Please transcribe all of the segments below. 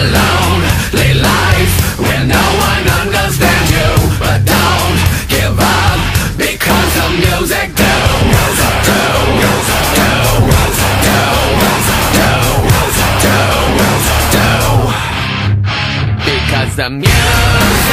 alone. Live life no one understands you. But don't give up Because the music do. Do Do Do Do Do. Because the music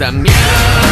Because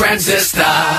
Transistor